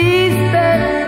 Please,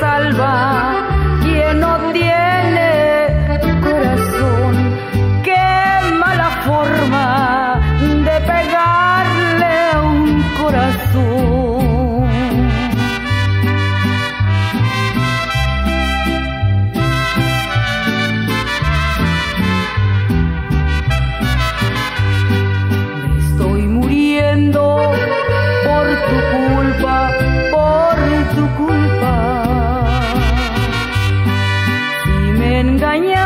salva quien no tiene corazón. Qué mala forma de pegarle un corazón. 안녕.